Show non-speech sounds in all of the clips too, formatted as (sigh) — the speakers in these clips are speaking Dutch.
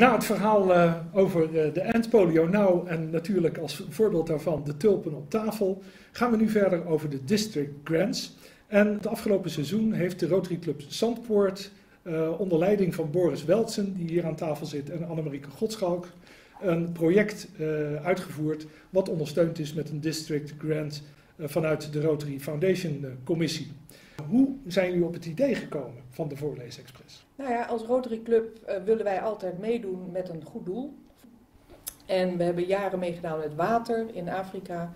Na het verhaal uh, over uh, de endpolio nou en natuurlijk als voorbeeld daarvan de tulpen op tafel, gaan we nu verder over de district grants. En het afgelopen seizoen heeft de Rotary Club Zandpoort uh, onder leiding van Boris Weltsen, die hier aan tafel zit, en Annemarieke Godschalk, een project uitgevoerd wat ondersteund is met een district grant vanuit de Rotary Foundation Commissie. Hoe zijn jullie op het idee gekomen van de Voorleesexpress? Nou ja, als Rotary Club uh, willen wij altijd meedoen met een goed doel. En we hebben jaren meegedaan met water in Afrika.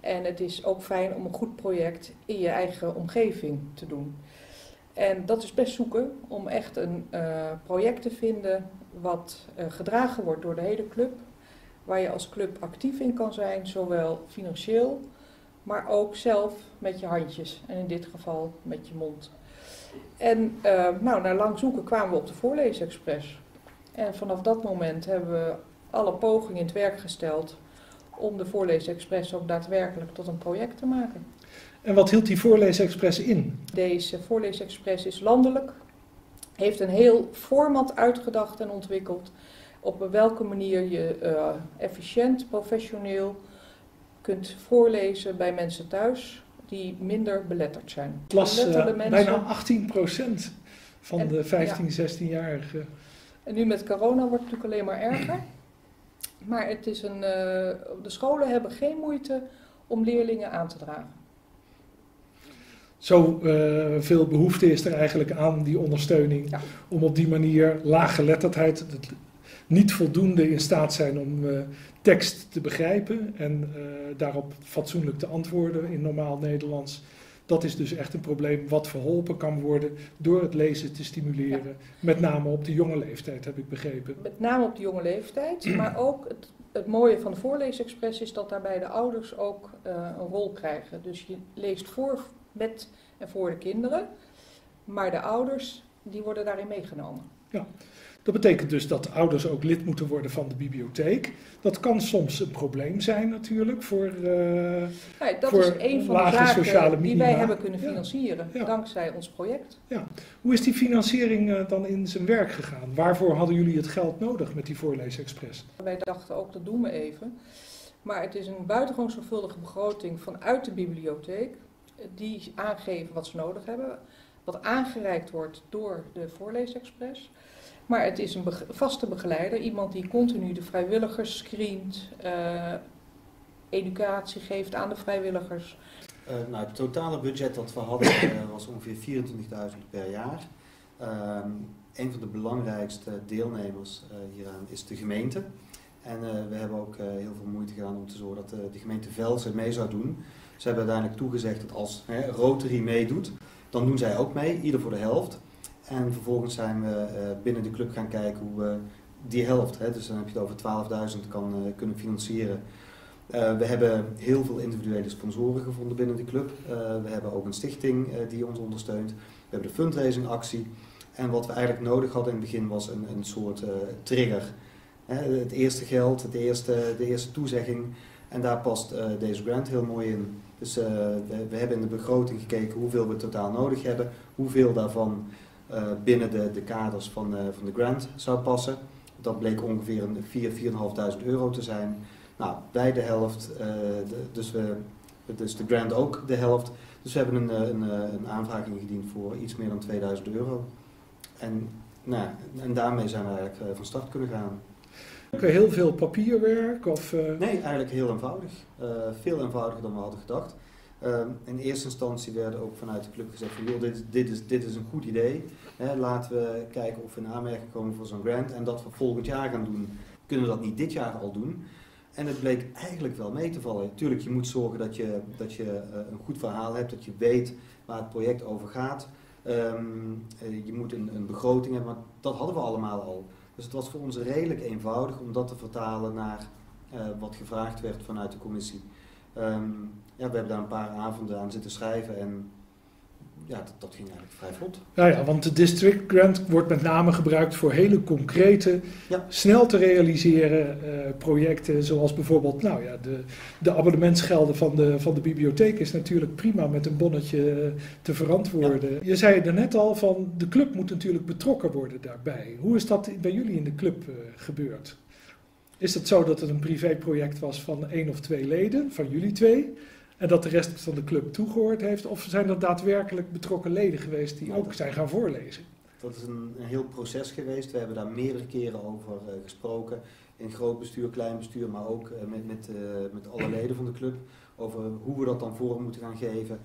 En het is ook fijn om een goed project in je eigen omgeving te doen. En dat is best zoeken om echt een uh, project te vinden wat gedragen wordt door de hele club. Waar je als club actief in kan zijn, zowel financieel maar ook zelf met je handjes en in dit geval met je mond. En uh, nou, na lang zoeken kwamen we op de Voorleesexpress. En vanaf dat moment hebben we alle pogingen in het werk gesteld om de Voorleesexpress ook daadwerkelijk tot een project te maken. En wat hield die Voorleesexpress in? Deze Voorleesexpress is landelijk, heeft een heel format uitgedacht en ontwikkeld op welke manier je uh, efficiënt, professioneel kunt voorlezen bij mensen thuis die minder beletterd zijn. Klas uh, mensen... bijna 18% van en, de 15, ja. 16-jarigen. En nu met corona wordt het natuurlijk alleen maar erger. (clears throat) Maar het is een, uh, de scholen hebben geen moeite om leerlingen aan te dragen. Zo uh, veel behoefte is er eigenlijk aan die ondersteuning ja. om op die manier laaggeletterdheid, niet voldoende in staat zijn om uh, tekst te begrijpen en uh, daarop fatsoenlijk te antwoorden in normaal Nederlands. Dat is dus echt een probleem wat verholpen kan worden door het lezen te stimuleren. Ja. Met name op de jonge leeftijd, heb ik begrepen. Met name op de jonge leeftijd, maar ook het, het mooie van de voorleesexpress is dat daarbij de ouders ook uh, een rol krijgen. Dus je leest voor, met en voor de kinderen, maar de ouders die worden daarin meegenomen. Ja. Dat betekent dus dat ouders ook lid moeten worden van de bibliotheek. Dat kan soms een probleem zijn natuurlijk voor, uh, ja, Dat voor is een van de zaken die wij hebben kunnen financieren ja. dankzij ons project. Ja. Hoe is die financiering uh, dan in zijn werk gegaan? Waarvoor hadden jullie het geld nodig met die voorleesexpress? Wij dachten ook dat doen we even. Maar het is een buitengewoon zorgvuldige begroting vanuit de bibliotheek. Die aangeven wat ze nodig hebben. Wat aangereikt wordt door de voorleesexpress. Maar het is een vaste begeleider, iemand die continu de vrijwilligers screent, uh, educatie geeft aan de vrijwilligers. Uh, nou, het totale budget dat we hadden uh, was ongeveer 24.000 per jaar. Ehm, een van de belangrijkste deelnemers hieraan is de gemeente. En we hebben ook heel veel moeite gedaan om te zorgen dat de gemeente Velsen mee zou doen. Ze hebben uiteindelijk toegezegd dat als Rotary meedoet, dan doen zij ook mee, ieder voor de helft. En vervolgens zijn we uh, binnen de club gaan kijken hoe we die helft, hè, dus dan heb je het over 12.000, kan uh, kunnen financieren. Uh, we hebben heel veel individuele sponsoren gevonden binnen de club. we hebben ook een stichting die ons ondersteunt. We hebben de fundraising actie. En wat we eigenlijk nodig hadden in het begin was een, een soort trigger. het eerste geld, eerste, de eerste toezegging. En daar past deze grant heel mooi in. Dus we, we hebben in de begroting gekeken hoeveel we totaal nodig hebben. Hoeveel daarvan binnen de, de kaders van, uh, van de grant zou passen. Dat bleek ongeveer een 4.000, 4.500 euro te zijn. Nou, bij de helft, de, dus, we, dus de grant ook de helft. Dus we hebben een, een, een aanvraag ingediend voor iets meer dan 2000 euro. En, nou, en daarmee zijn we eigenlijk van start kunnen gaan. Heel veel papierwerk? Of, Nee, eigenlijk heel eenvoudig. veel eenvoudiger dan we hadden gedacht. Um, in eerste instantie werd ook vanuit de club gezegd van dit, dit, is, dit is een goed idee. Hè, laten we kijken of we in aanmerking komen voor zo'n grant en dat we volgend jaar gaan doen. Kunnen we dat niet dit jaar al doen? En het bleek eigenlijk wel mee te vallen. Tuurlijk, je moet zorgen dat je, dat je uh, een goed verhaal hebt, dat je weet waar het project over gaat. Um, uh, je moet een, een begroting hebben, maar dat hadden we allemaal al. Dus het was voor ons redelijk eenvoudig om dat te vertalen naar uh, wat gevraagd werd vanuit de commissie. Um, ja, we hebben daar een paar avonden aan zitten schrijven en ja, dat, dat, ging eigenlijk vrij vlot. Ja, ja, want de district grant wordt met name gebruikt voor hele concrete, ja. snel te realiseren uh, projecten. Zoals bijvoorbeeld nou ja, de, de abonnementsgelden van de, van de bibliotheek is natuurlijk prima met een bonnetje te verantwoorden. Je zei er net al van de club moet natuurlijk betrokken worden daarbij. Hoe is dat bij jullie in de club uh, gebeurd? Is het zo dat het een privéproject was van één of twee leden, van jullie twee? En dat de rest van de club toegehoord heeft? Of zijn er daadwerkelijk betrokken leden geweest die ook zijn gaan voorlezen? Dat is een, een heel proces geweest. We hebben daar meerdere keren over uh, gesproken. In groot bestuur, klein bestuur, maar ook uh, met, met, uh, met alle leden van de club. Over hoe we dat dan vorm moeten gaan geven.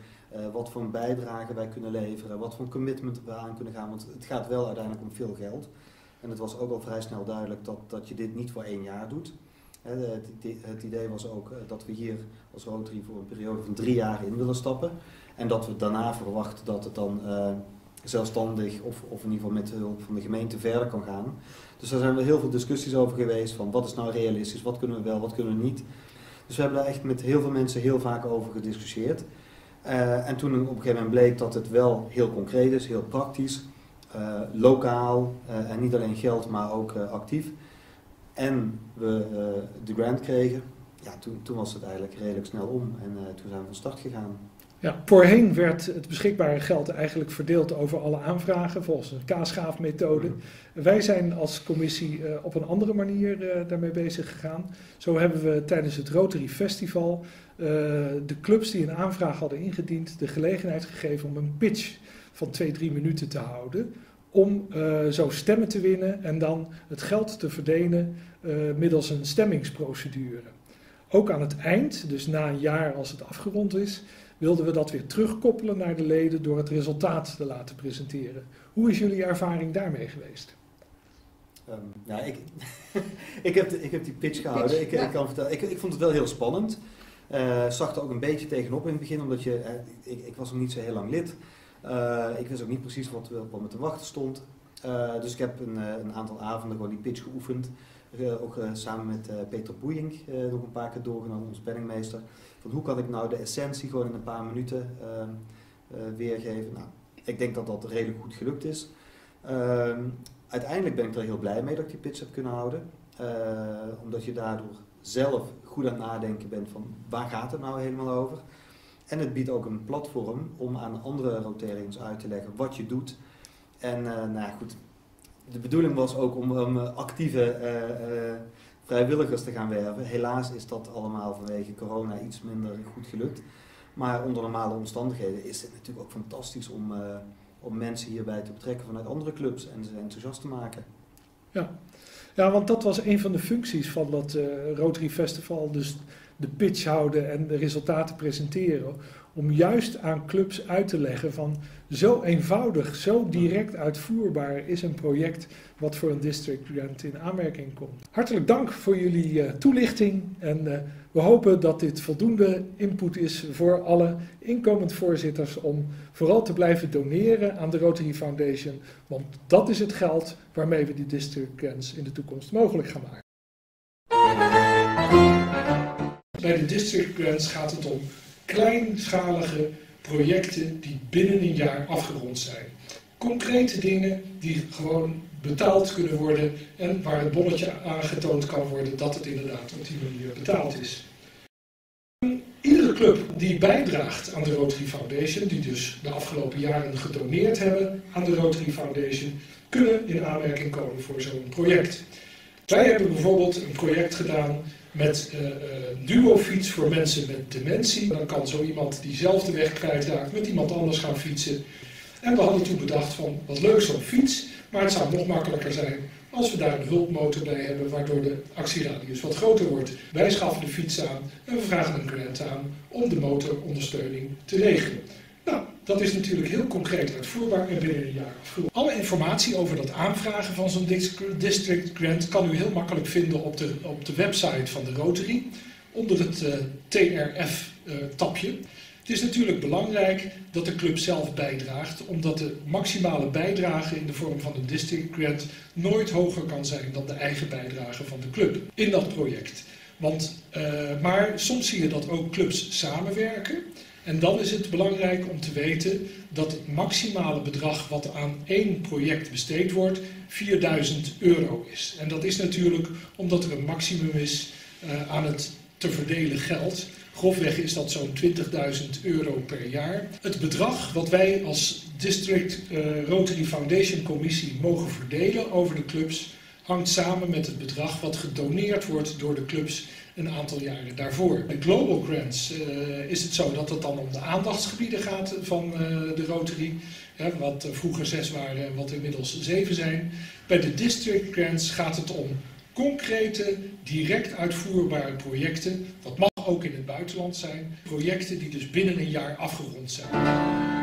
wat voor een bijdrage wij kunnen leveren. Wat voor een commitment we aan kunnen gaan. Want het gaat wel uiteindelijk om veel geld. En het was ook al vrij snel duidelijk dat, dat je dit niet voor één jaar doet. Het idee was ook dat we hier als Rotary voor een periode van drie jaar in willen stappen. En dat we daarna verwachten dat het dan uh, zelfstandig of, of in ieder geval met hulp van de gemeente verder kan gaan. Dus daar zijn we heel veel discussies over geweest van wat is nou realistisch, wat kunnen we wel, wat kunnen we niet. Dus we hebben daar echt met heel veel mensen heel vaak over gediscussieerd. Uh, en toen op een gegeven moment bleek dat het wel heel concreet is, heel praktisch, lokaal en niet alleen geld, maar ook actief. En we de grant kregen, ja, toen, toen was het eigenlijk redelijk snel om en toen zijn we van start gegaan. Ja, voorheen werd het beschikbare geld eigenlijk verdeeld over alle aanvragen volgens een kaasschaafmethode. Mm. Wij zijn als commissie uh, op een andere manier uh, daarmee bezig gegaan. Zo hebben we tijdens het Rotary Festival de clubs die een aanvraag hadden ingediend de gelegenheid gegeven om een pitch van twee, drie minuten te houden. Om zo stemmen te winnen en dan het geld te verdelen middels een stemmingsprocedure. Ook aan het eind, dus na een jaar als het afgerond is, wilden we dat weer terugkoppelen naar de leden door het resultaat te laten presenteren. Hoe is jullie ervaring daarmee geweest? Um, ja, ik, (laughs) ik, heb ik heb die pitch gehouden. ik, ik, kan vertellen, ik, ik vond het wel heel spannend. Uh, zag er ook een beetje tegenop in het begin, omdat je, uh, ik, ik was nog niet zo heel lang lid. Uh, ik wist ook niet precies wat, wat me te wachten stond. dus ik heb een, een, aantal avonden gewoon die pitch geoefend. Ook samen met Peter Boeing nog een paar keer doorgenomen, onze penningmeester. Van hoe kan ik nou de essentie gewoon in een paar minuten ehm, weergeven. Nou, ik denk dat dat redelijk goed gelukt is. Ehm, uiteindelijk ben ik er heel blij mee dat ik die pitch heb kunnen houden. omdat je daardoor zelf goed aan het nadenken bent van waar gaat het nou helemaal over. En het biedt ook een platform om aan andere Rotarians uit te leggen wat je doet. En nou goed, de bedoeling was ook om, eh, actieve uh, vrijwilligers te gaan werven. Helaas is dat allemaal vanwege corona iets minder goed gelukt. Maar onder normale omstandigheden is het natuurlijk ook fantastisch om, om mensen hierbij te betrekken vanuit andere clubs en ze enthousiast te maken. Ja. ja, want dat was een van de functies van dat Rotary Festival. Dus de pitch houden en de resultaten presenteren om juist aan clubs uit te leggen van zo eenvoudig, zo direct uitvoerbaar is een project wat voor een district grant in aanmerking komt. Hartelijk dank voor jullie uh, toelichting en uh, we hopen dat dit voldoende input is voor alle inkomend voorzitters om vooral te blijven doneren aan de Rotary Foundation, want dat is het geld waarmee we die district grants in de toekomst mogelijk gaan maken. Bij de district grants gaat het om kleinschalige projecten die binnen een jaar afgerond zijn. Concrete dingen die gewoon betaald kunnen worden en waar het bonnetje aangetoond kan worden dat het inderdaad op die manier betaald is. Iedere club die bijdraagt aan de Rotary Foundation, die dus de afgelopen jaren gedoneerd hebben aan de Rotary Foundation, kunnen in aanmerking komen voor zo'n project. Wij hebben bijvoorbeeld een project gedaan met uh, duo-fiets voor mensen met dementie. Dan kan zo iemand die zelf de weg kwijtraakt met iemand anders gaan fietsen. En we hadden toen bedacht van, wat leuk zo'n fiets, maar het zou nog makkelijker zijn als we daar een hulpmotor bij hebben, waardoor de actieradius wat groter wordt. Wij schaffen de fiets aan en we vragen een cliënt aan om de motorondersteuning te regelen. Dat is natuurlijk heel concreet uitvoerbaar en binnen een jaar afgerond. Alle informatie over dat aanvragen van zo'n district grant kan u heel makkelijk vinden op de, op de website van de Rotary onder het eh, TRF-tapje. Uh, het is natuurlijk belangrijk dat de club zelf bijdraagt, omdat de maximale bijdrage in de vorm van een district grant nooit hoger kan zijn dan de eigen bijdrage van de club in dat project. Want, uh, maar soms zie je dat ook clubs samenwerken. En dan is het belangrijk om te weten dat het maximale bedrag wat aan één project besteed wordt 4000 euro is. En dat is natuurlijk omdat er een maximum is uh, aan het te verdelen geld. Grofweg is dat zo'n 20.000 euro per jaar. Het bedrag wat wij als District uh, Rotary Foundation Commissie mogen verdelen over de clubs hangt samen met het bedrag wat gedoneerd wordt door de clubs een aantal jaren daarvoor. Bij Global Grants uh, is het zo dat het dan om de aandachtsgebieden gaat van uh, de Rotary. Hè, wat vroeger zes waren en wat inmiddels zeven zijn. Bij de District Grants gaat het om concrete, direct uitvoerbare projecten. Dat mag ook in het buitenland zijn. Projecten die dus binnen een jaar afgerond zijn.